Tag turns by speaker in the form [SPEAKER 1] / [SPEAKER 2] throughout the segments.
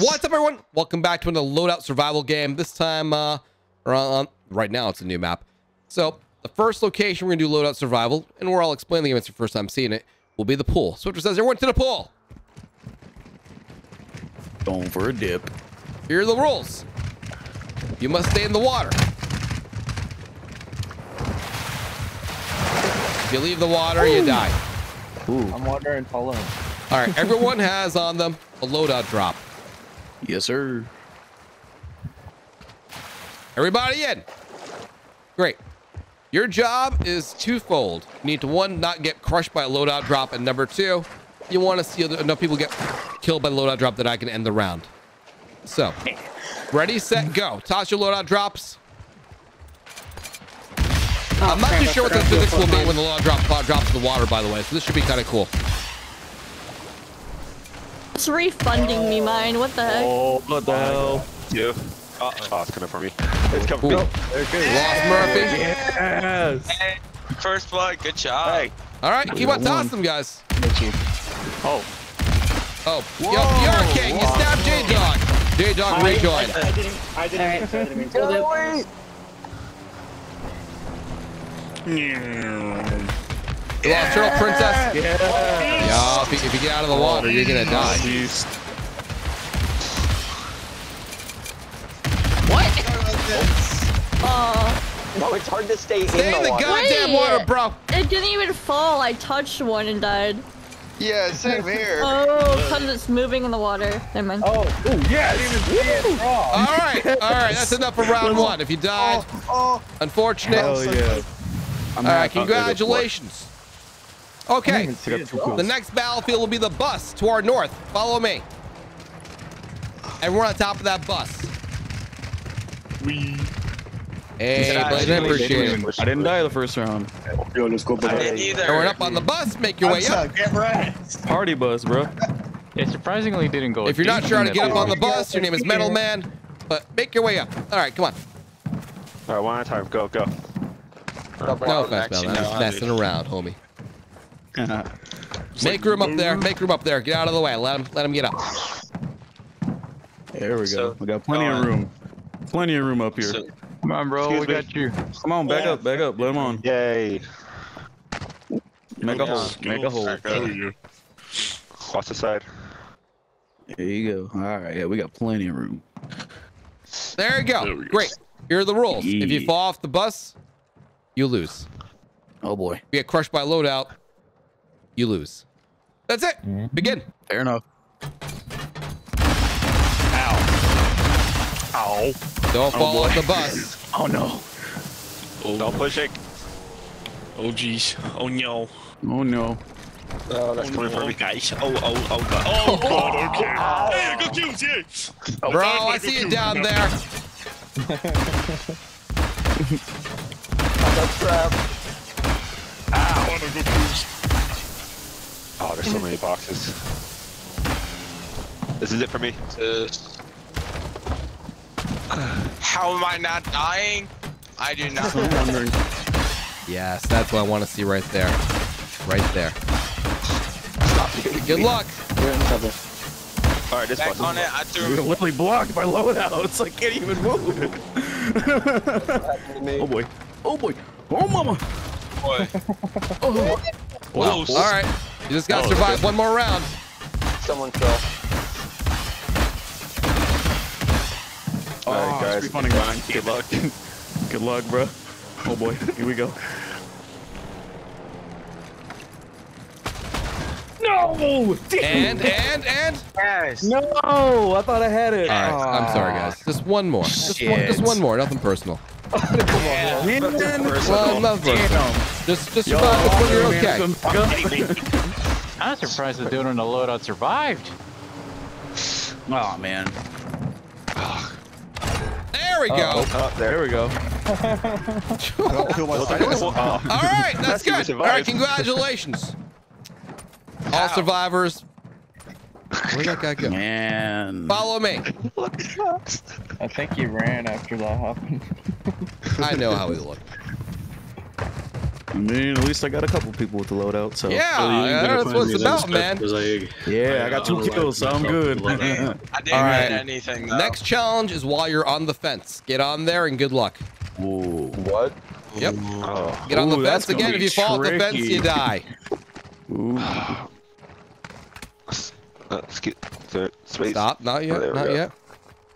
[SPEAKER 1] What's up, everyone? Welcome back to another loadout survival game. This time, uh, on, right now, it's a new map. So, the first location we're gonna do loadout survival, and we're all explaining the game. It's your first time seeing it. Will be the pool. Swiftor says, "Everyone to the pool."
[SPEAKER 2] Going for a dip.
[SPEAKER 1] Here are the rules. You must stay in the water. If you leave the water, you die.
[SPEAKER 3] I'm water intolerant.
[SPEAKER 1] All right, everyone has on them a loadout drop.
[SPEAKER 2] Yes, sir.
[SPEAKER 1] Everybody in. Great. Your job is twofold. You need to one, not get crushed by a loadout drop, and number two, you want to see enough people get killed by the loadout drop that I can end the round. So, ready, set, go. Toss your loadout drops. I'm not too sure what the physics will be when the loadout drop drops in the water, by the way. So this should be kind of cool.
[SPEAKER 4] It's refunding me mine. What the heck?
[SPEAKER 2] Oh, what the hell?
[SPEAKER 5] You. Oh, oh, ah, it's coming for me. It's coming for me.
[SPEAKER 1] Lost Murphy.
[SPEAKER 2] Yes.
[SPEAKER 6] Hey, first blood, good job.
[SPEAKER 5] Hey.
[SPEAKER 1] All right, keep on tossing them, guys.
[SPEAKER 5] Oh.
[SPEAKER 1] Oh, yo, you're a king. You stabbed J Dog. J Dog rejoined.
[SPEAKER 3] I didn't. I didn't. I didn't mean to.
[SPEAKER 1] You lost Turtle Princess.
[SPEAKER 2] Yeah.
[SPEAKER 1] Yeah, if you, if you get out of the water, you're gonna die.
[SPEAKER 4] Oh,
[SPEAKER 7] No, it's hard to stay,
[SPEAKER 1] Stay in
[SPEAKER 7] in
[SPEAKER 1] the
[SPEAKER 7] the water.
[SPEAKER 1] goddamn
[SPEAKER 4] Wait.
[SPEAKER 1] water, bro.
[SPEAKER 4] it didn't even fall. I touched one and died.
[SPEAKER 5] Yeah, same here.
[SPEAKER 4] Oh, because it's moving in the water. Never mind.
[SPEAKER 3] Oh, ooh, yes. Woo.
[SPEAKER 1] All right, all right, that's enough for round one. If you died, oh, oh unfortunate.
[SPEAKER 2] Hell yeah.
[SPEAKER 1] All right, congratulations. Okay,
[SPEAKER 3] The
[SPEAKER 1] the next battlefield will be the bus to our north. Follow me. Everyone on top of that bus. Hey,
[SPEAKER 6] Did I
[SPEAKER 1] Blaze, I
[SPEAKER 6] actually-
[SPEAKER 1] appreciate it.
[SPEAKER 2] I didn't die the first round.
[SPEAKER 3] Yo, let's go
[SPEAKER 6] I didn't either.
[SPEAKER 1] Everyone up on the bus, make your way up.
[SPEAKER 3] Get right.
[SPEAKER 2] Party bus, bro.
[SPEAKER 8] It surprisingly didn't go.
[SPEAKER 1] If you're not sure how to get up on the bus, your name is Metal Man, but make your way up. All right, come on.
[SPEAKER 5] All right, one at a time. Go, go.
[SPEAKER 1] No offense,
[SPEAKER 6] actually
[SPEAKER 1] Metal Man. I'm
[SPEAKER 6] know
[SPEAKER 1] just
[SPEAKER 6] how
[SPEAKER 1] messing around, homie. Uh-huh. Make room up there. Make room up there. Get out of the way. Let him. Let him get up.
[SPEAKER 2] There we go.
[SPEAKER 6] So,
[SPEAKER 2] we got plenty of room. Plenty of room up here.
[SPEAKER 6] So,
[SPEAKER 8] Come on, bro.
[SPEAKER 5] Excuse
[SPEAKER 8] we
[SPEAKER 5] me.
[SPEAKER 8] got you.
[SPEAKER 2] Come on, back up, back up. Let him on.
[SPEAKER 5] Yay.
[SPEAKER 2] Make a hole. Make a hole.
[SPEAKER 5] Watch the side.
[SPEAKER 2] There you go. All right, yeah, we got plenty of room.
[SPEAKER 1] There you go. Great. Here are the rules. If you fall off the bus, you lose.
[SPEAKER 2] Oh boy.
[SPEAKER 1] If you get crushed by loadout, you lose. That's it. Mm-hmm. Begin.
[SPEAKER 2] Fair enough.
[SPEAKER 5] Ow. Ow.
[SPEAKER 1] Don't oh, fall
[SPEAKER 2] boy.
[SPEAKER 1] off the bus.
[SPEAKER 2] Oh no. Oh.
[SPEAKER 5] Don't push it.
[SPEAKER 9] Oh jeez. Oh no.
[SPEAKER 2] Oh no.
[SPEAKER 5] Oh, that's oh, coming for
[SPEAKER 9] Oh
[SPEAKER 5] me.
[SPEAKER 9] guys. Oh oh oh god. Oh god. Okay. Hey, I got killed. Yeah.
[SPEAKER 1] Bro, I see you down there.
[SPEAKER 9] I wanna go cruise.
[SPEAKER 5] Oh, there's so many boxes. This is it for me.
[SPEAKER 6] how am I not dying? I do not.
[SPEAKER 1] Yes, that's what I want to see right there. Right there. Good luck.
[SPEAKER 5] All right, this
[SPEAKER 6] Back
[SPEAKER 5] bus.
[SPEAKER 6] on it. I
[SPEAKER 2] We're literally blocked by loadouts. I can't even move. oh boy. Oh boy. Oh mama.
[SPEAKER 6] Boy.
[SPEAKER 2] Oh.
[SPEAKER 1] Wow. All right. You just got to
[SPEAKER 9] Oh,
[SPEAKER 1] survive
[SPEAKER 9] okay.
[SPEAKER 1] one more round.
[SPEAKER 7] Someone fell.
[SPEAKER 2] All
[SPEAKER 5] right,
[SPEAKER 2] right, oh,
[SPEAKER 5] guys.
[SPEAKER 2] guys. Funny grind. Good luck. Good luck, bro. Oh boy. Here we go. No!
[SPEAKER 1] And, and, and.
[SPEAKER 6] Yes.
[SPEAKER 2] No! I thought I had it.
[SPEAKER 1] All right. I'm sorry, guys. Just one more. Just one, just one more. Nothing personal.
[SPEAKER 2] Man.
[SPEAKER 1] Well, nothing personal.
[SPEAKER 2] Damn.
[SPEAKER 1] Just, just survive this one. You're okay.
[SPEAKER 2] Okay.
[SPEAKER 8] I'm surprised the dude on the loadout survived.
[SPEAKER 2] Oh man.
[SPEAKER 1] There we go.
[SPEAKER 5] Uh, oh,
[SPEAKER 2] There
[SPEAKER 5] there.
[SPEAKER 2] we go.
[SPEAKER 5] Oh,
[SPEAKER 1] All right. That's
[SPEAKER 5] That's
[SPEAKER 1] good. All right.
[SPEAKER 5] survived.
[SPEAKER 1] Congratulations. All survivors. Where'd that guy go?
[SPEAKER 2] Man.
[SPEAKER 1] Follow me.
[SPEAKER 3] I think he ran after that happened.
[SPEAKER 1] I know how he looked.
[SPEAKER 2] Mean, at least I got a couple people with the loadout. So
[SPEAKER 1] Yeah,
[SPEAKER 10] Oh, you
[SPEAKER 1] yeah, that's
[SPEAKER 10] find
[SPEAKER 1] what
[SPEAKER 10] me
[SPEAKER 1] it's
[SPEAKER 10] then,
[SPEAKER 1] about,
[SPEAKER 10] Steph,
[SPEAKER 1] man.
[SPEAKER 10] 'cause I-
[SPEAKER 2] yeah, I got two kills, so I'm good.
[SPEAKER 6] I didn't
[SPEAKER 1] All right.
[SPEAKER 6] get anything though.
[SPEAKER 1] Next challenge is while you're on the fence. Get on there and good luck.
[SPEAKER 2] Ooh.
[SPEAKER 7] What?
[SPEAKER 1] Yep.
[SPEAKER 5] Oh.
[SPEAKER 1] Get on the
[SPEAKER 2] Ooh,
[SPEAKER 1] fence again. If
[SPEAKER 2] be
[SPEAKER 1] you fall off the fence, you die.
[SPEAKER 2] Ooh.
[SPEAKER 5] Uh, excuse, sir, space.
[SPEAKER 1] Stop. Not
[SPEAKER 5] Oh,
[SPEAKER 1] yet.
[SPEAKER 5] there we
[SPEAKER 1] Not
[SPEAKER 5] go.
[SPEAKER 1] yet.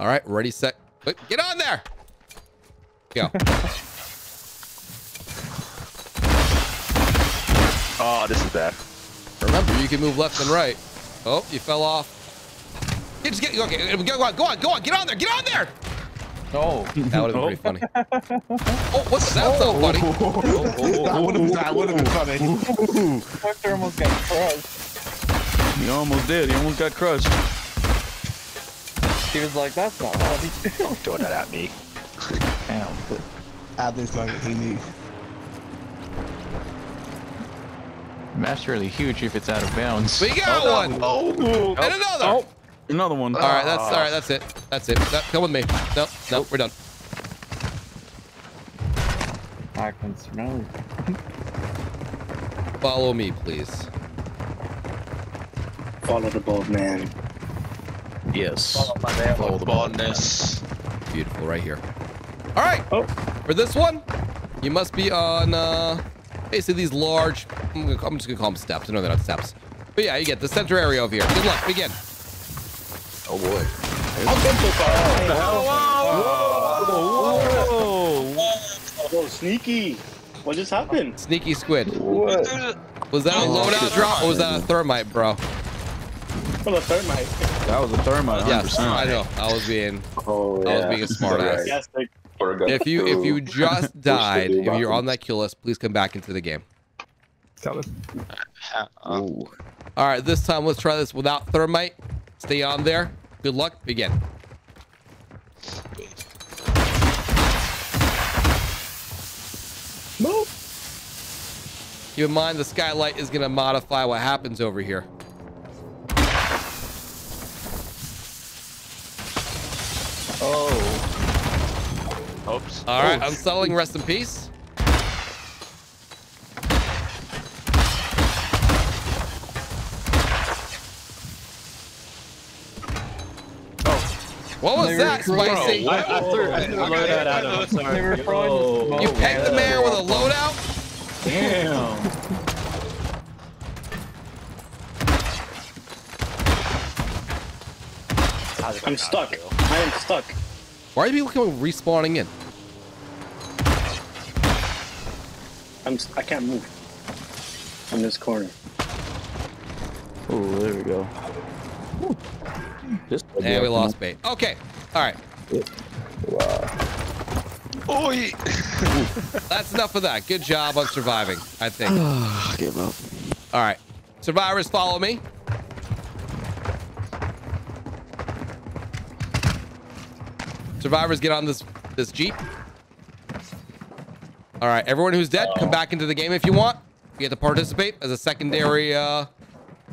[SPEAKER 1] All right. Ready, set. Get on there. Go.
[SPEAKER 5] Oh, this is bad.
[SPEAKER 1] Remember, you can move left and right. Oh, you fell off. Get, just get, okay, go on, go on, go on, get on there, get on there!
[SPEAKER 8] Oh.
[SPEAKER 1] That would have been pretty funny. Oh, what the, that so funny.
[SPEAKER 3] Oh, oh, oh, that would have that would have been funny.
[SPEAKER 8] Doctor almost got crushed.
[SPEAKER 2] You almost did. You almost got crushed.
[SPEAKER 8] He was like, that's not funny.
[SPEAKER 5] Don't throw that at me.
[SPEAKER 8] Damn.
[SPEAKER 3] At this moment, he knew.
[SPEAKER 8] Map's really huge if it's out of bounds.
[SPEAKER 1] We got one! And another!
[SPEAKER 2] Oh, another one.
[SPEAKER 1] All right, that's all right. That's it. That's it. That, come with me. Nope, nope, we're done.
[SPEAKER 8] I can smell it.
[SPEAKER 1] Follow me, please.
[SPEAKER 3] Follow the bald man.
[SPEAKER 2] Yes.
[SPEAKER 6] Follow the baldness.
[SPEAKER 1] Beautiful, right here. All right.
[SPEAKER 3] Oh.
[SPEAKER 1] For this one, you must be on uh, basically these large. I'm, gonna, I'm just gonna call them steps. I know they're not steps, but yeah, you get the center area over here. Good luck. Begin.
[SPEAKER 5] Oh boy.
[SPEAKER 3] Oh, sneaky. What just happened?
[SPEAKER 1] Sneaky squid.
[SPEAKER 3] What?
[SPEAKER 1] Was that a loadout drop or was that a thermite, bro?
[SPEAKER 3] Well, a thermite.
[SPEAKER 2] That was a thermite.
[SPEAKER 1] Yes,
[SPEAKER 2] 100%.
[SPEAKER 1] I know. I was being,
[SPEAKER 3] Oh,
[SPEAKER 1] I was being a smart ass.
[SPEAKER 3] Yes, like,
[SPEAKER 1] If you if you just died, if you're on that kill list, please come back into the game.
[SPEAKER 2] Uh, Ooh.
[SPEAKER 1] All right, this time let's try this without thermite. Stay on there. Good luck. Begin.
[SPEAKER 3] move.
[SPEAKER 1] Keep in mind the skylight is gonna modify what happens over here. Oh.
[SPEAKER 5] Oops.
[SPEAKER 1] All right, I'm unsettling. Rest in peace. What was that, Spicy?
[SPEAKER 8] I, I threw, I threw a loadout at him. Sorry. They were throwing the
[SPEAKER 1] You
[SPEAKER 8] smoke.
[SPEAKER 1] pegged the mayor with a loadout?
[SPEAKER 2] Damn.
[SPEAKER 3] I'm stuck. I am stuck.
[SPEAKER 1] Why are people coming respawning in?
[SPEAKER 3] I'm. s- I can't move. In this corner.
[SPEAKER 2] Oh, there we go. Just
[SPEAKER 1] And we lost bait. Okay. All right.
[SPEAKER 5] Oi!
[SPEAKER 1] That's enough of that. Good job on surviving, I think.
[SPEAKER 2] Give up.
[SPEAKER 1] All right. Survivors, follow me. Survivors, get on this this jeep. All right, everyone who's dead, come back into the game if you want. You get to participate as a secondary. Uh,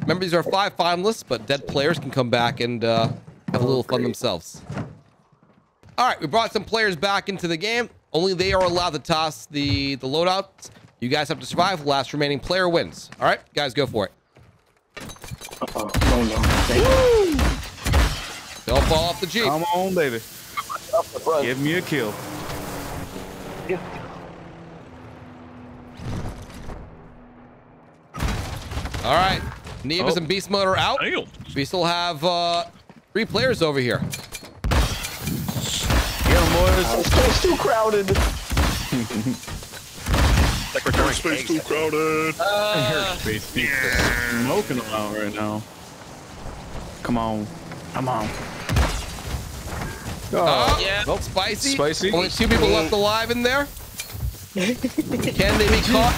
[SPEAKER 1] remember, these are five finalists, but dead players can come back and uh, have a little fun themselves. All right, we brought some players back into the game. Only they are allowed to toss the the loadouts. You guys have to survive. The last remaining player wins. All right, guys, go for it.
[SPEAKER 3] Oh, no, no.
[SPEAKER 1] Don't fall off the jeep.
[SPEAKER 2] Come on, baby. Give me a kill.
[SPEAKER 1] All right, Nevis
[SPEAKER 9] Oh.
[SPEAKER 1] and Beast Mode are out.
[SPEAKER 9] Damn.
[SPEAKER 1] We still have uh, three players over here.
[SPEAKER 2] Get 'em, boys.
[SPEAKER 7] It's too crowded.
[SPEAKER 5] Like we're throwing
[SPEAKER 9] Space
[SPEAKER 5] eggs
[SPEAKER 9] too
[SPEAKER 5] at
[SPEAKER 9] crowded.
[SPEAKER 2] Smoking them out right now. Come on. Come on.
[SPEAKER 1] Oh,
[SPEAKER 6] yeah.
[SPEAKER 1] Nope, spicy.
[SPEAKER 2] Spicy.
[SPEAKER 1] Only two people left alive in there. Can they be caught?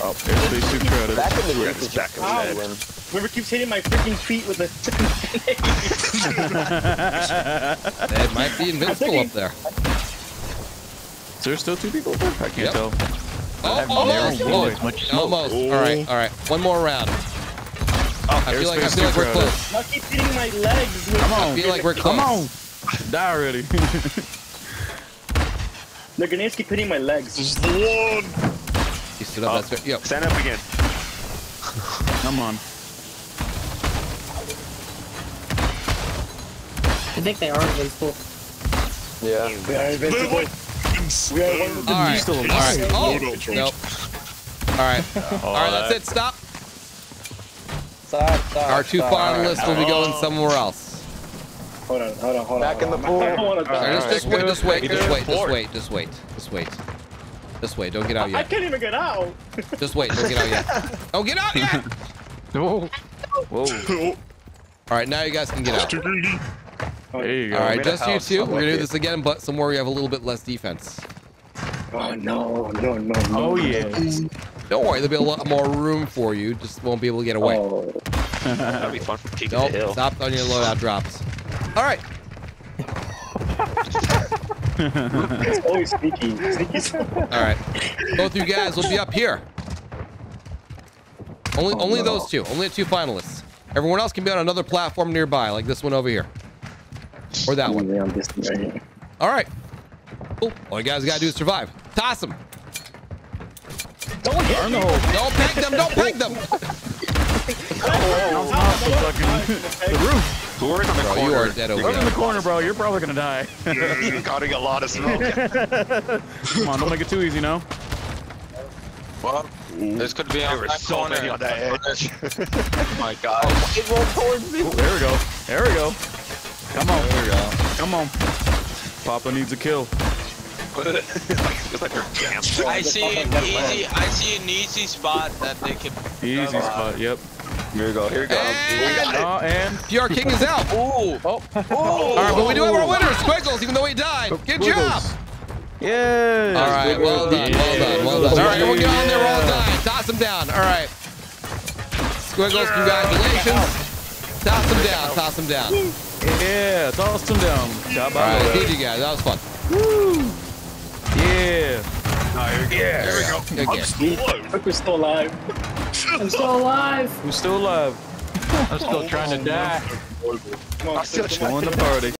[SPEAKER 2] Oh, there's space too crowded.
[SPEAKER 7] Back in the
[SPEAKER 5] We're at
[SPEAKER 7] is
[SPEAKER 5] back
[SPEAKER 7] just
[SPEAKER 5] of the head.
[SPEAKER 7] win.
[SPEAKER 3] Whoever keeps hitting my freaking feet with a
[SPEAKER 1] They might be invincible up there.
[SPEAKER 2] Is there still two people there? I can't
[SPEAKER 1] Yep.
[SPEAKER 2] tell.
[SPEAKER 1] Oh, almost.
[SPEAKER 8] never
[SPEAKER 1] Oh,
[SPEAKER 8] seen much smoke.
[SPEAKER 1] almost. All right, all right. One more round.
[SPEAKER 2] Oh,
[SPEAKER 1] I feel like I
[SPEAKER 2] airspace
[SPEAKER 1] feel like we're close.
[SPEAKER 3] Now keep hitting my legs. With
[SPEAKER 2] Come
[SPEAKER 1] I feel like we're close.
[SPEAKER 2] Come on. Die already.
[SPEAKER 3] The grenades keep hitting my legs.
[SPEAKER 9] This is the one.
[SPEAKER 1] You You stood up.
[SPEAKER 2] Oh.
[SPEAKER 1] That's good. Yep.
[SPEAKER 2] Stand up again. Come on.
[SPEAKER 10] I think they are invincible.
[SPEAKER 7] Yeah.
[SPEAKER 3] We are invincible. We are one of the
[SPEAKER 1] Alright.
[SPEAKER 2] Still alive.
[SPEAKER 1] Alright. Oh, nope. Alright. Alright, That's it. Stop.
[SPEAKER 3] Stop, stop,
[SPEAKER 1] Our two finalists will be going oh. somewhere else.
[SPEAKER 3] Hold on, hold on, hold on.
[SPEAKER 7] Back in the
[SPEAKER 3] on.
[SPEAKER 7] pool.
[SPEAKER 3] I don't wanna die.
[SPEAKER 1] just, just wait. Just wait. Just wait. Just wait. Just wait. Just wait. Just wait. Don't get out yet.
[SPEAKER 3] I can't even get out.
[SPEAKER 1] Just wait. Don't get out yet. Don't get out yet.
[SPEAKER 2] Whoa.
[SPEAKER 9] Oh,
[SPEAKER 1] All right. Now you guys can get out.
[SPEAKER 2] There you go.
[SPEAKER 1] All right. Just you two. We're gonna do this again, but somewhere we have a little bit less defense.
[SPEAKER 3] Oh no, no, no, no.
[SPEAKER 2] Oh yeah.
[SPEAKER 1] Don't worry. There'll be a lot more room for you. Just won't be able to get away.
[SPEAKER 3] Oh,
[SPEAKER 5] That'd be fun from peeking
[SPEAKER 1] Nope.
[SPEAKER 5] the hill.
[SPEAKER 1] Stop on your loadout drops. All right.
[SPEAKER 3] it's always sneaky. Sneaky.
[SPEAKER 1] All right. Both you guys will be up here. Only, oh, only those two. Only the two finalists. Everyone else can be on another platform nearby, like this one over here, or that one.
[SPEAKER 3] Yeah, right.
[SPEAKER 1] All right. Cool. All you guys gotta do is survive. Toss them.
[SPEAKER 3] Don't hit
[SPEAKER 2] Burn the hole.
[SPEAKER 1] Don't peg them. Don't peg them.
[SPEAKER 2] Bounce off the fucking the roof.
[SPEAKER 5] Whoever's on the
[SPEAKER 1] Bro,
[SPEAKER 5] corner.
[SPEAKER 1] you are dead over
[SPEAKER 2] Whoever's in the corner, bro, you're probably gonna die.
[SPEAKER 5] You're causing a lot of smoke.
[SPEAKER 2] Come on, don't make it too easy now.
[SPEAKER 6] Well, this could be
[SPEAKER 5] There
[SPEAKER 6] on
[SPEAKER 5] were
[SPEAKER 6] that
[SPEAKER 5] so
[SPEAKER 6] corner.
[SPEAKER 5] many on that edge.
[SPEAKER 6] Oh my god.
[SPEAKER 7] Oh, it rolled towards me.
[SPEAKER 2] Ooh, there we go. There we go. Come on.
[SPEAKER 5] There we go.
[SPEAKER 2] Come on. Papa needs a kill.
[SPEAKER 5] it's like they're camping.
[SPEAKER 6] I see an easy. I see an easy spot that they can.
[SPEAKER 2] Easy spot. Yep.
[SPEAKER 5] Here we go. Here we go.
[SPEAKER 1] And
[SPEAKER 2] Oh, and
[SPEAKER 1] PR King is out.
[SPEAKER 6] Ooh.
[SPEAKER 2] oh,
[SPEAKER 1] All right, but we do have our winner, Squiggles, even though he died. Good job.
[SPEAKER 2] Yeah.
[SPEAKER 1] All right, well done, well done, well done. All right, everyone get on there, we're all dying. Toss him down. All right. Squiggles, congratulations. Toss him down, toss him down.
[SPEAKER 2] Yeah. Toss him down. Job
[SPEAKER 1] right,
[SPEAKER 2] out.
[SPEAKER 1] GG guys, that was fun. Woo.
[SPEAKER 2] Yeah.
[SPEAKER 1] There we go. Good game.
[SPEAKER 9] Still alive.
[SPEAKER 3] We're still alive.
[SPEAKER 10] I'm still alive.
[SPEAKER 2] Who's still alive?
[SPEAKER 8] I'm still trying to die.
[SPEAKER 3] Come on,
[SPEAKER 5] still
[SPEAKER 3] come on.
[SPEAKER 2] Join the party.